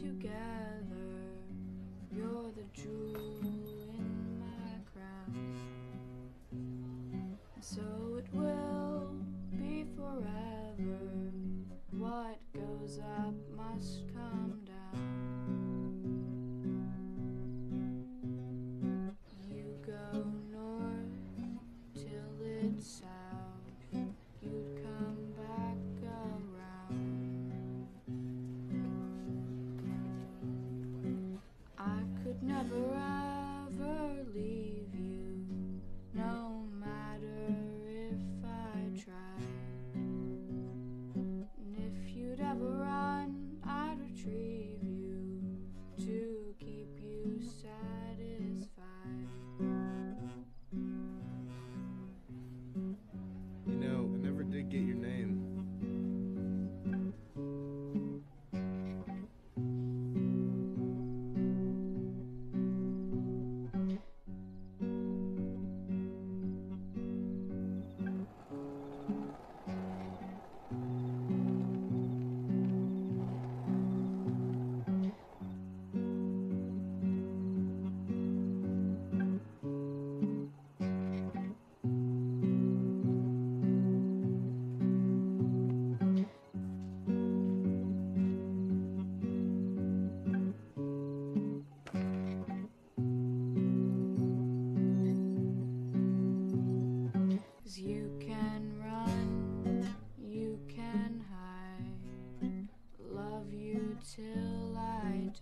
together. You're the jewel in my crown. So it will be forever. What goes up must come down. never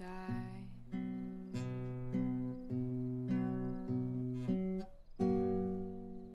apologize.